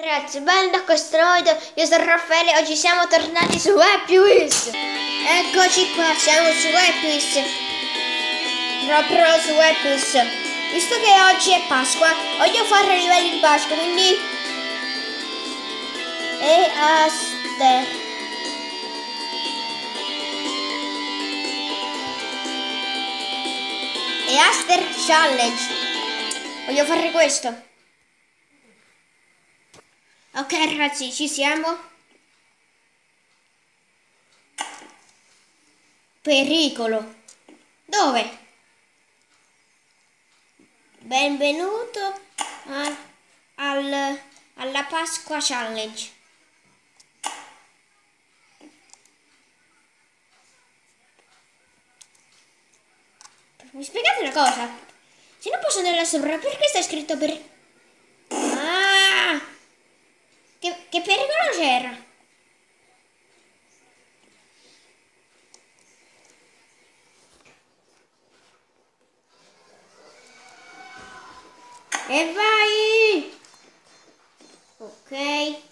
Ragazzi, bello questo video, io sono Raffaele oggi siamo tornati su Happy Wheels. Eccoci qua, siamo su Happy Wheels. Proprio su Happy Wheels. Visto che oggi è Pasqua, voglio fare i livelli di Pasqua, quindi... E aster E Aster Challenge. Voglio fare questo Ok ragazzi, ci siamo? Pericolo. Dove? Benvenuto al, al, alla Pasqua Challenge. Mi spiegate una cosa? Se non posso andare là sopra, perché sta scritto per... Ah! Che, che pericolo c'era? E vai! Ok.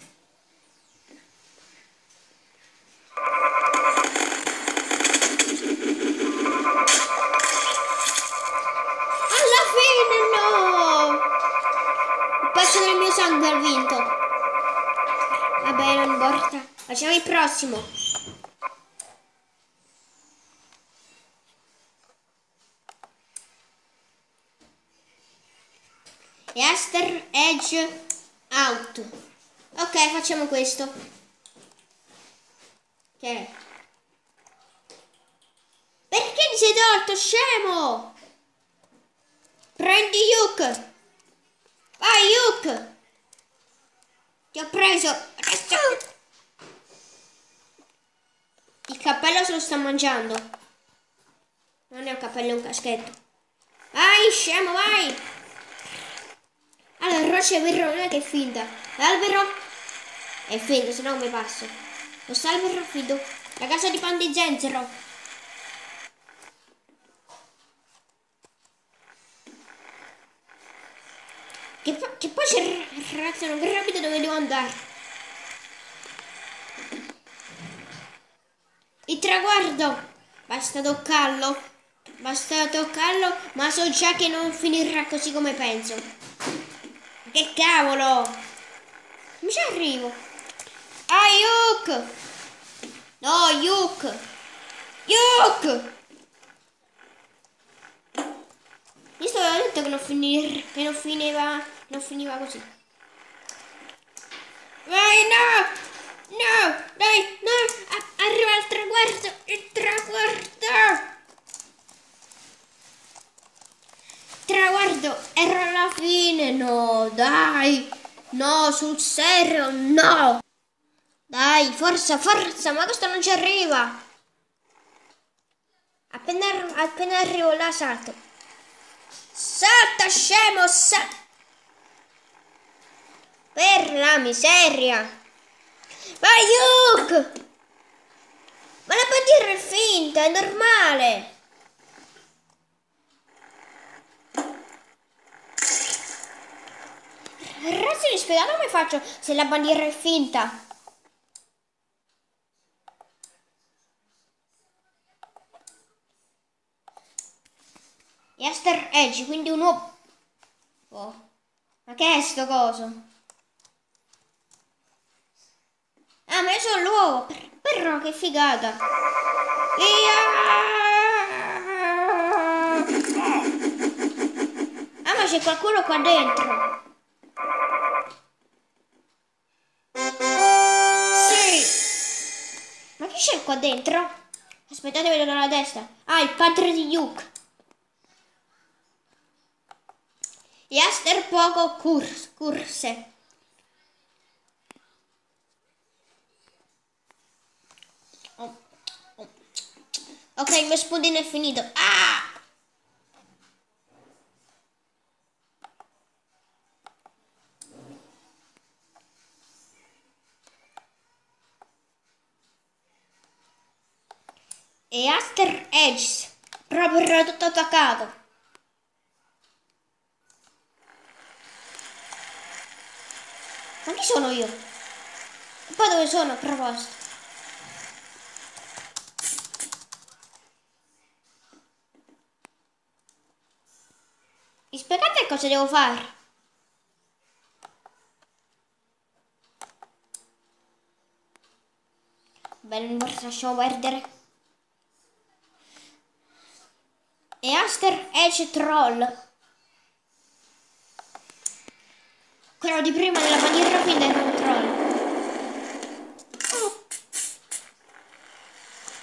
Sangue ha vinto. Vabbè, non importa. Facciamo il prossimo. Esther Edge Out. Ok, facciamo questo. Ok. Perché ti sei tolto, scemo? Prendi Yuk. Vai, Yuk. Ti ho preso. Il cappello se lo sta mangiando. Non è un cappello, è un caschetto. Vai, scemo, vai. Allora, roccia verro non è che è finta. L'albero è finto, se no mi passo. Questo albero è finto. La casa di pan di zenzero. Che, che poi c'è il ragazzo, non capito dove devo andare. Il traguardo. Basta toccarlo. Basta toccarlo, ma so già che non finirà così come penso. Che cavolo! Come ci arrivo? Ah, Yuk! No, Yuk! Yuk! Io stavo detto che non, finir, che non finiva, non finiva così. Vai, no! No! Dai, no! A- arriva il traguardo! Il traguardo! Traguardo, ero alla fine, no, dai! No, sul serio, no! Dai, forza, forza, ma questo non ci arriva! Appena, appena arrivo là salto. Salta, scemo, sa... Per la miseria! Vai, Yuk! Ma la bandiera è finta, è normale! Ragazzi, mi spiegate come faccio se la bandiera è finta? Yaster Edge, quindi un uovo. Oh. Ma che è sto coso? Ah, ma io sono l'uovo. Per- Però che figata. Ah, ma c'è qualcuno qua dentro. Sì. Ma chi c'è qua dentro? Aspettate, vedo dalla destra. Ah, il padre di Luke. Yaster poco curs- curse. Oh, oh. Ok, il mio spuntino è finito. Ah! E Aster Edge. Proprio tutto attaccato. Ma chi sono io? E poi dove sono a proposito? Mi spiegate cosa devo fare? Bene, lasciamo perdere. E Aster Edge Troll. Quello di prima della bandiera finta era un troll.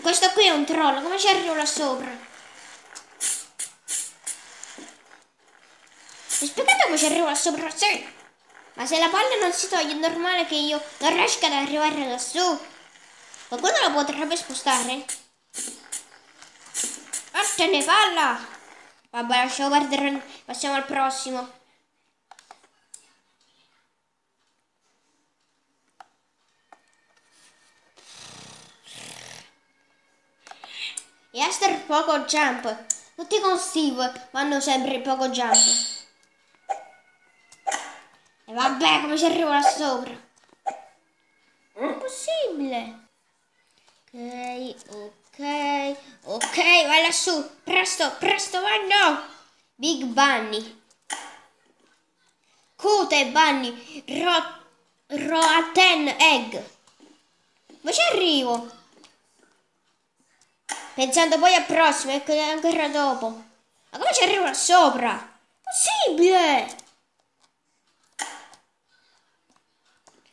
Questo qui è un troll, come ci arrivo là sopra? Mi spiegate come ci arrivo là sopra? Sì! Ma se la palla non si toglie è normale che io non riesca ad arrivare lassù. Qualcuno la potrebbe spostare? Vattene palla! Vabbè, lasciamo perdere, passiamo al prossimo. E Esther poco jump. Tutti con Steve vanno sempre poco jump. E vabbè, come ci arrivo là sopra? Non è possibile. Ok, ok, ok, vai lassù. Presto, presto, vai no. Big Bunny. Cute Bunny. Ro, Roaten Egg. Ma ci arrivo. Pensando poi al prossimo e ancora dopo. Ma come ci arrivo là sopra? Possibile!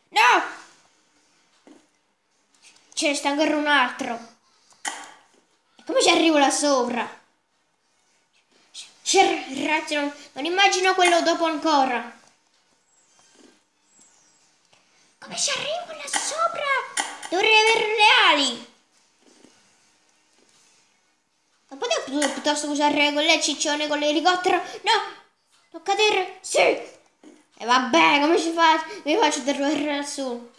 No! Ce ne sta ancora un altro. Come ci arrivo là sopra? Ragazzi, non, non immagino quello dopo ancora. Come ci arrivo là sopra? Dovrei avere le ali. Non piuttosto usare con le ciccione con l'elicottero? No! Non cadere? Sì! E vabbè, come ci fa? Mi faccio derruare lassù.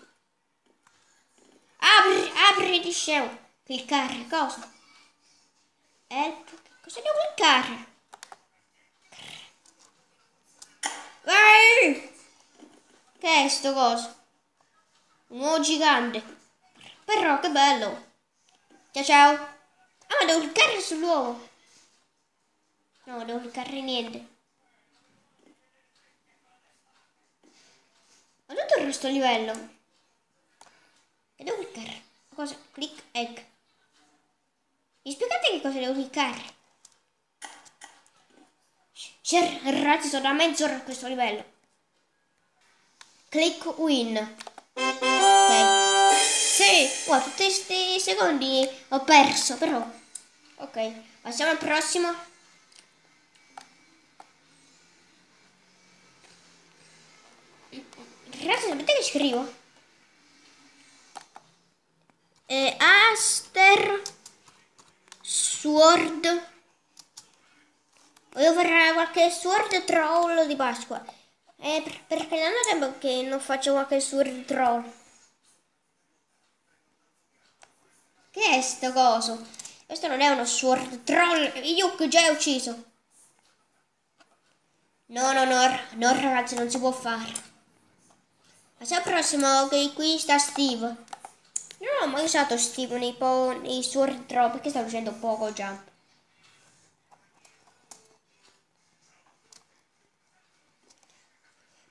Apri, apri di scemo. Cliccare, cosa? Help. Cosa devo cliccare? Vai! Che è sto coso? Un uovo gigante. Però che bello. Ciao ciao. Ah, devo cliccare sull'uovo. No, devo cliccare niente. Ho tutto il resto livello. E devo cliccare? Cosa? Click egg. Mi spiegate che cosa devo cliccare? C'è ragazzi sono a mezz'ora a questo livello. Click win. Ok. Sì, wow, tutti questi secondi ho perso, però. Ok, passiamo al prossimo. Ragazzi, sapete che scrivo? Eh, Aster Sword Voglio fare qualche sword troll di Pasqua eh, perché non è tempo che non faccio qualche sword troll Che è sto coso? Questo non è uno sword troll. Io che già ho ucciso. No, no, no, no ragazzi, non si può fare. Passiamo al prossimo, che qui sta Steve. Non ho mai usato Steve nei, po nei sword troll perché sta facendo poco jump.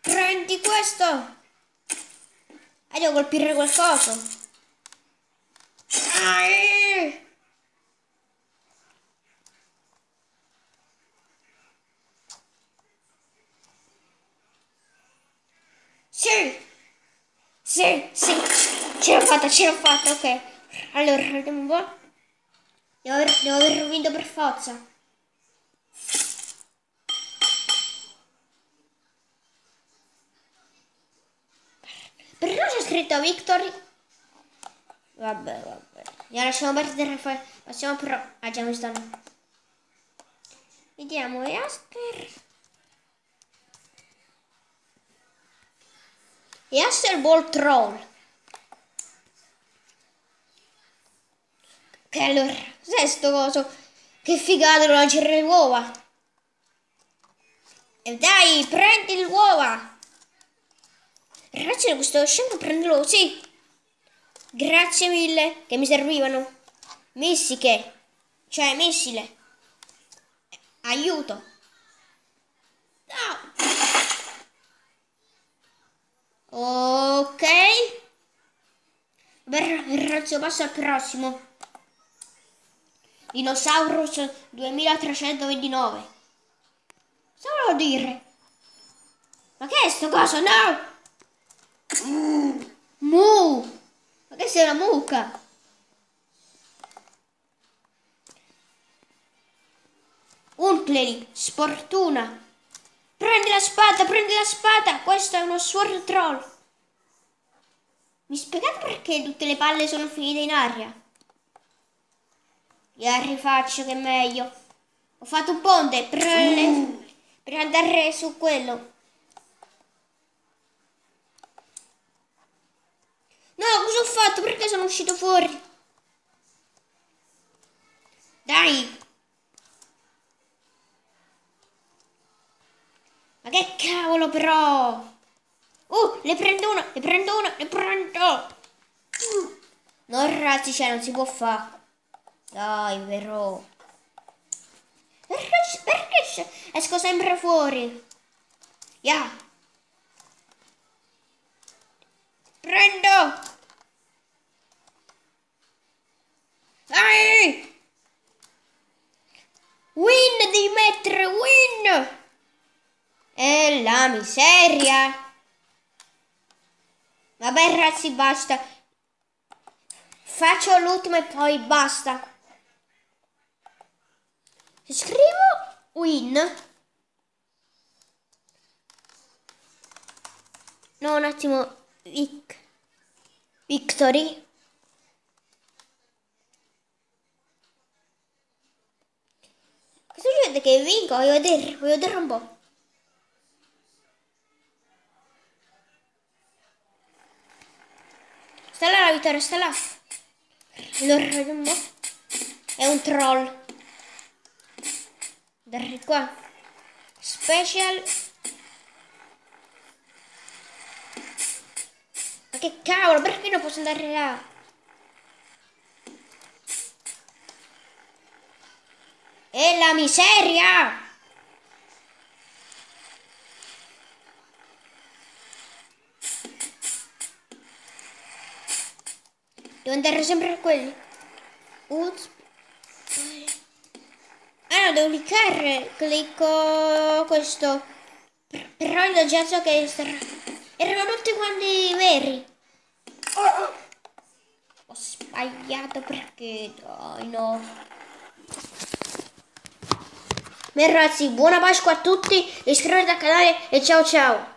Prendi questo! E devo colpire qualcosa. Ah, Sì! Sì, sì! Ce l'ho fatta, ce l'ho fatta, ok. Allora, vediamo un po'. Devo aver, devo aver vinto per forza. Però c'è scritto Victory. Vabbè, vabbè. Ora lasciamo perdere. Passiamo però. Ah già mi stanno. Vediamo, Jasper. E Aster Ball Troll. Che allora, cos'è sto coso? Che figata lo lanciare le uova. E dai, prendi l'uova. Ragazzi, questo shampoo prendelo, sì. Grazie mille, che mi servivano. Messiche, cioè missile. Aiuto. No. Ok. Beh, ragazzi, passo al prossimo. Dinosaurus 2329. Cosa volevo dire? Ma che è sto coso? No! Mu! Ma che sei una mucca? Uncleri, sfortuna. Prendi la spada, prendi la spada! Questo è uno sword troll. Mi spiegate perché tutte le palle sono finite in aria? Io rifaccio che è meglio. Ho fatto un ponte per, le, per andare su quello. No, cosa ho fatto? Perché sono uscito fuori? Dai! Ma che cavolo però! Uh, ne prendo una, ne prendo una, ne prendo! No ragazzi, cioè non si può fare. Dai, però. Perché, perché esco sempre fuori? Yeah. Prendo! Miseria! Vabbè ragazzi, basta. Faccio l'ultimo e poi basta. Scrivo win. No, un attimo. Vic. Victory. Cosa succede che vinco? Voglio vedere, voglio vedere un po'. Sta là la vittoria, sta là. Allora. È un troll. Dare qua. Special. Ma che cavolo, perché non posso andare là? E la miseria! Devo andare sempre a quelli. Ups. Ah devo cliccare. Clicco questo. Però io già so che sarà... erano tutti quanti veri. Ho sbagliato perché... Dai no. Beh ragazzi, buona Pasqua a tutti, iscrivetevi al canale e ciao ciao!